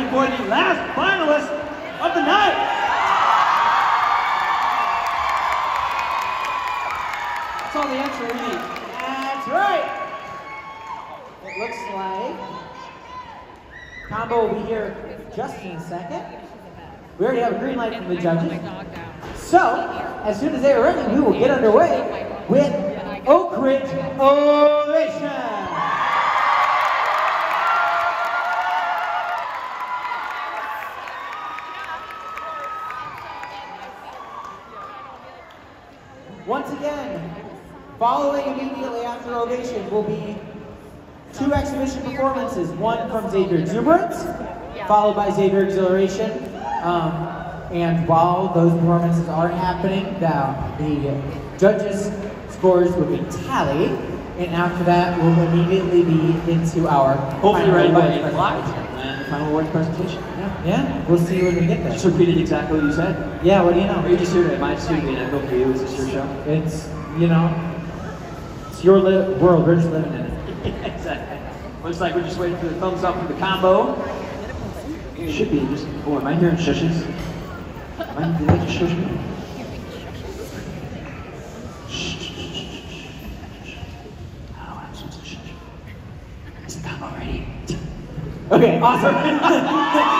ready for the last finalist of the night. That's all the answer we need. That's right. It looks like combo will be here just in a second. We already have a green light from the judges. So, as soon as they are ready, we will get underway with Oak Ridge Ovation. Following immediately after Ovation will be two exhibition performances. One from Xavier Exuberance, followed by Xavier Exhilaration. Um, and while those performances are happening, the, the judges' scores will be tallied. And after that, we'll immediately be into our Hopefully final right awards away, presentation. and final awards presentation. Yeah. Yeah, we'll see when we get there. Just repeated exactly what you said. Yeah, what do you know? Are you just here to, am I just here to be an for you? Is this your show? It's, you know, it's your world, we're just living in it. exactly. Looks like we're just waiting for the thumbs up for the combo. It should be just, oh, am I hearing shushes? Am I, I just shush me? Shh, shh,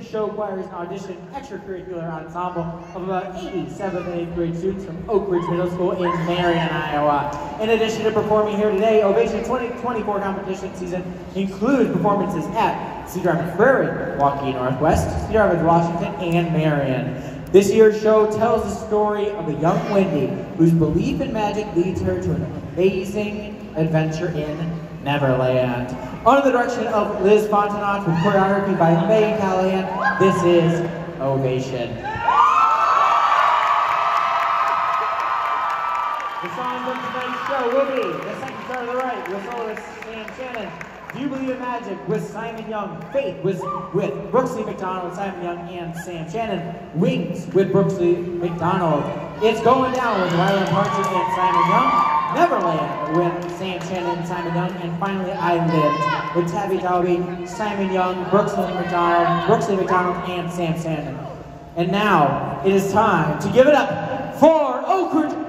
Ovation Show Choir's an audition extracurricular ensemble of about 80 7th and 8th grade students from Oak Ridge Middle School in Marion, Iowa. In addition to performing here today, Ovation 2024 competition season includes performances at Cedar Rapids Prairie, Northwest, Cedar Rapids, Washington, and Marion. This year's show tells the story of a young Wendy whose belief in magic leads her to an amazing adventure in Neverland. Under the direction of Liz Fontenot with choreography by Megan Callahan, this is Ovation. The song from tonight's show will be The Second Star to the Right with soloist Sam Shannon. Do You Believe in Magic with Simon Young. Faith with, with Brooksley McDonald, Simon Young, and Sam Shannon. Wings with Brooksley McDonald. It's Going Down with Rylan Partridge and Simon Young. Neverland with Sam Shannon and Simon Young. And finally, I Lived with Tabby Dalby, Simon Young, Brooksley McDonald, Brooksley McDonald, and Sam Shannon. And now it is time to give it up for Oak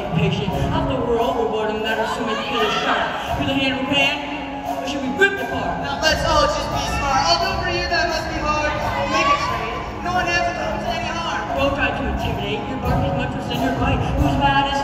education of the world rewarding medals to make feel sharp. You the hand repair, or should we rip the car? Now let's all just be smart. Although for you that must be hard, make it straight. No one ever comes to any harm. Don't try to intimidate. Your bark is much worse than your bite. Who's bad